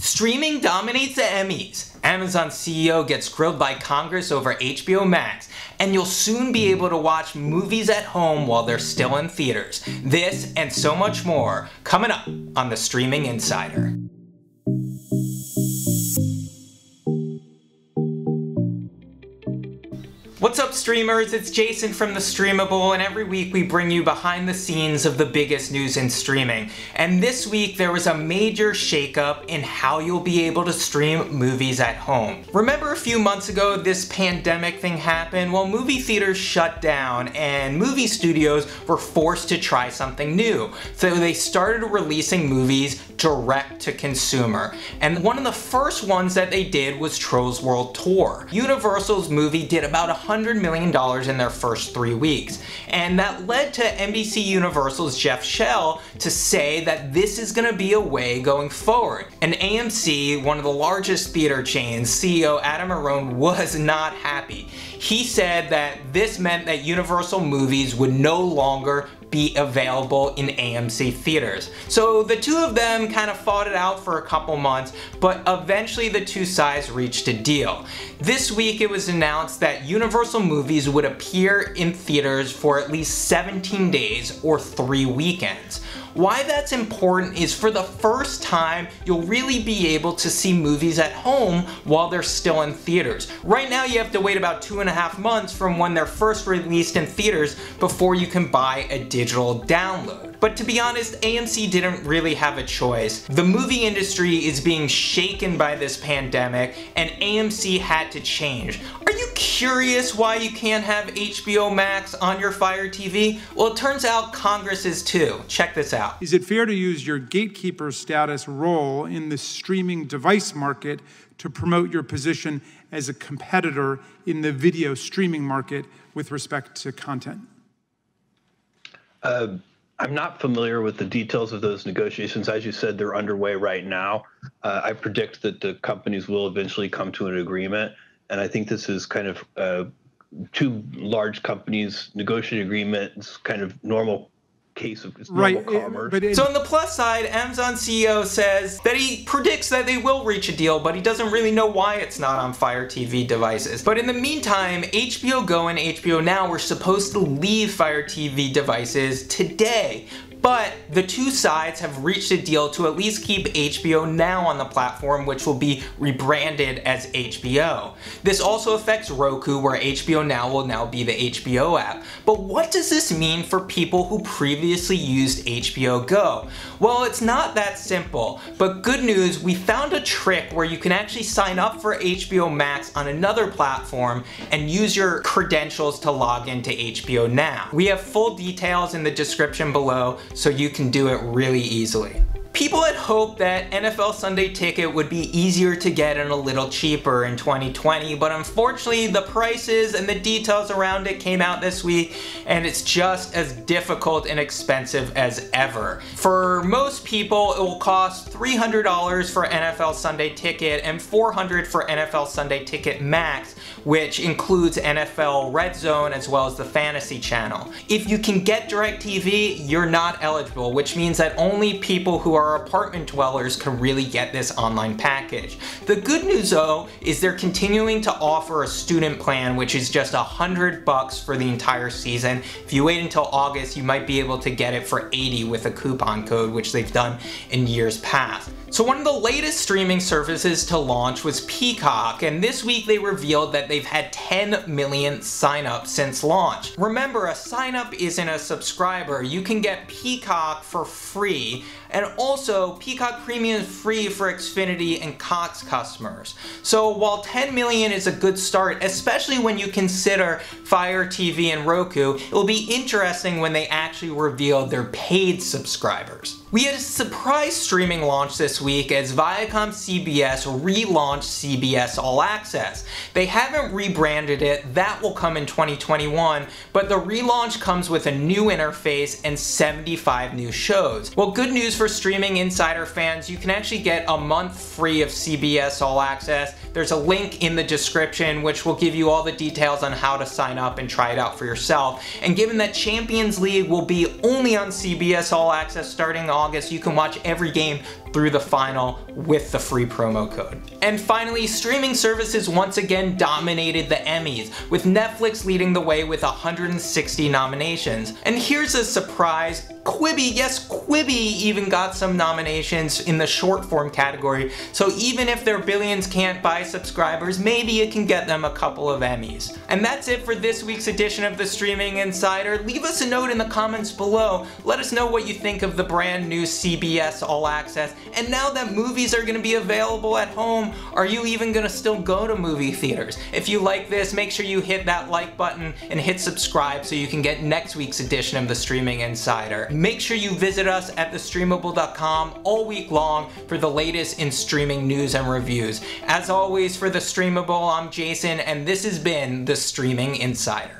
Streaming dominates the Emmys. Amazon CEO gets grilled by Congress over HBO Max, and you'll soon be able to watch movies at home while they're still in theaters. This and so much more coming up on the Streaming Insider. Up streamers, it's Jason from The Streamable and every week we bring you behind the scenes of the biggest news in streaming. And this week there was a major shakeup in how you'll be able to stream movies at home. Remember a few months ago this pandemic thing happened? Well movie theaters shut down and movie studios were forced to try something new. So they started releasing movies direct to consumer. And one of the first ones that they did was Trolls World Tour. Universal's movie did about a $100 million in their first three weeks. And that led to NBC Universal's Jeff Shell to say that this is gonna be a way going forward. And AMC, one of the largest theater chains, CEO Adam Aron was not happy. He said that this meant that Universal movies would no longer be available in AMC theaters. So the two of them kind of fought it out for a couple months, but eventually the two sides reached a deal. This week it was announced that Universal movies would appear in theaters for at least 17 days or three weekends. Why that's important is for the first time, you'll really be able to see movies at home while they're still in theaters. Right now, you have to wait about two and a half months from when they're first released in theaters before you can buy a digital download. But to be honest, AMC didn't really have a choice. The movie industry is being shaken by this pandemic and AMC had to change. Are you curious why you can't have HBO Max on your Fire TV? Well, it turns out Congress is too. Check this out. Is it fair to use your gatekeeper status role in the streaming device market to promote your position as a competitor in the video streaming market with respect to content? Uh, I'm not familiar with the details of those negotiations. As you said, they're underway right now. Uh, I predict that the companies will eventually come to an agreement. And I think this is kind of uh, two large companies negotiating agreements, kind of normal case of right. commerce. But it, so on the plus side, Amazon CEO says that he predicts that they will reach a deal, but he doesn't really know why it's not on Fire TV devices. But in the meantime, HBO Go and HBO Now were supposed to leave Fire TV devices today, but the two sides have reached a deal to at least keep HBO Now on the platform, which will be rebranded as HBO. This also affects Roku, where HBO Now will now be the HBO app. But what does this mean for people who previously used HBO Go? Well, it's not that simple, but good news, we found a trick where you can actually sign up for HBO Max on another platform and use your credentials to log into HBO Now. We have full details in the description below, so you can do it really easily. People had hoped that NFL Sunday Ticket would be easier to get and a little cheaper in 2020, but unfortunately the prices and the details around it came out this week and it's just as difficult and expensive as ever. For most people, it will cost $300 for NFL Sunday Ticket and $400 for NFL Sunday Ticket Max, which includes NFL Red Zone as well as the Fantasy Channel. If you can get DirecTV, you're not eligible, which means that only people who are our apartment dwellers can really get this online package. The good news though is they're continuing to offer a student plan which is just a hundred bucks for the entire season. If you wait until August you might be able to get it for 80 with a coupon code which they've done in years past. So one of the latest streaming services to launch was Peacock, and this week they revealed that they've had 10 million signups since launch. Remember, a signup isn't a subscriber. You can get Peacock for free, and also Peacock Premium is free for Xfinity and Cox customers. So while 10 million is a good start, especially when you consider Fire TV and Roku, it will be interesting when they actually reveal their paid subscribers. We had a surprise streaming launch this week as Viacom CBS relaunched CBS All Access. They haven't rebranded it, that will come in 2021, but the relaunch comes with a new interface and 75 new shows. Well, good news for streaming insider fans, you can actually get a month free of CBS All Access. There's a link in the description which will give you all the details on how to sign up and try it out for yourself. And given that Champions League will be only on CBS All Access starting August, you can watch every game through the final with the free promo code. And finally, streaming services once again dominated the Emmys, with Netflix leading the way with 160 nominations. And here's a surprise, Quibi, yes, Quibi even got some nominations in the short form category, so even if their billions can't buy subscribers, maybe it can get them a couple of Emmys. And that's it for this week's edition of the Streaming Insider. Leave us a note in the comments below. Let us know what you think of the brand new CBS All Access. And now that movies are gonna be available at home, are you even gonna still go to movie theaters? If you like this, make sure you hit that like button and hit subscribe so you can get next week's edition of the Streaming Insider. Make sure you visit us at thestreamable.com all week long for the latest in streaming news and reviews. As always, for The Streamable, I'm Jason, and this has been The Streaming Insider.